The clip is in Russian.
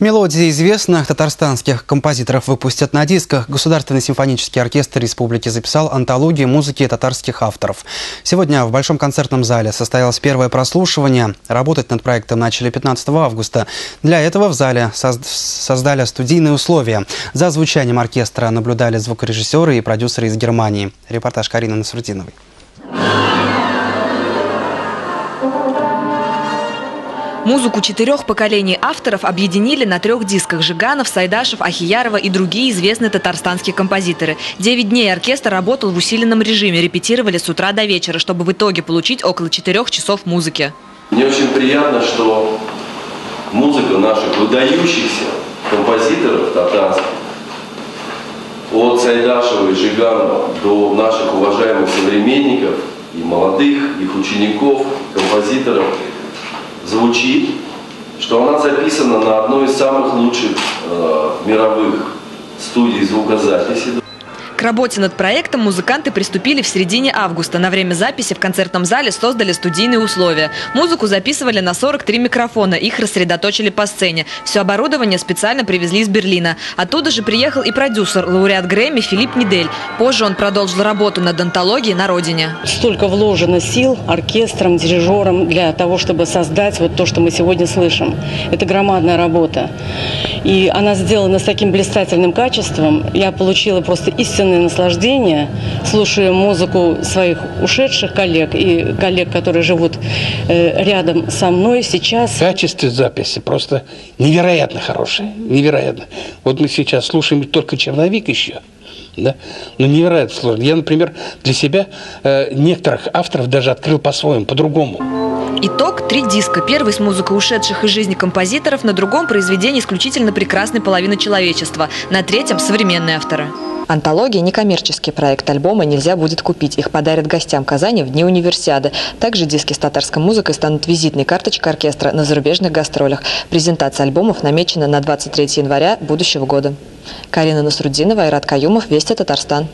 Мелодии известных татарстанских композиторов выпустят на дисках. Государственный симфонический оркестр республики записал антологию музыки татарских авторов. Сегодня в Большом концертном зале состоялось первое прослушивание. Работать над проектом начали 15 августа. Для этого в зале создали студийные условия. За звучанием оркестра наблюдали звукорежиссеры и продюсеры из Германии. Репортаж Карины Насрудиновой. Музыку четырех поколений авторов объединили на трех дисках Жиганов, Сайдашев, Ахиярова и другие известные татарстанские композиторы. Девять дней оркестр работал в усиленном режиме, репетировали с утра до вечера, чтобы в итоге получить около четырех часов музыки. Мне очень приятно, что музыка наших выдающихся композиторов татарских, от Сайдашева и Жиганова до наших уважаемых современников и молодых, их учеников, композиторов – звучит, что она записана на одной из самых лучших э, мировых студий звукозаписи. К работе над проектом музыканты приступили в середине августа. На время записи в концертном зале создали студийные условия. Музыку записывали на 43 микрофона, их рассредоточили по сцене. Все оборудование специально привезли из Берлина. Оттуда же приехал и продюсер, лауреат Грэмми Филипп Недель. Позже он продолжил работу над антологией на родине. Столько вложено сил оркестром, дирижером для того, чтобы создать вот то, что мы сегодня слышим. Это громадная работа. И она сделана с таким блистательным качеством. Я получила просто истинное наслаждение, слушая музыку своих ушедших коллег и коллег, которые живут э, рядом со мной сейчас. Качество записи просто невероятно хорошее. Невероятно. Вот мы сейчас слушаем только черновик еще да? Но невероятно сложно. Я, например, для себя э, некоторых авторов даже открыл по-своему, по-другому. Итог – три диска. Первый с музыкой ушедших из жизни композиторов, на другом – произведение исключительно прекрасной половины человечества, на третьем – современные авторы. Антология – некоммерческий проект. Альбома нельзя будет купить. Их подарят гостям Казани в дни универсиады. Также диски с татарской музыкой станут визитной карточкой оркестра на зарубежных гастролях. Презентация альбомов намечена на 23 января будущего года. Карина Насрудинова, Айрат Каюмов, Вести Татарстан.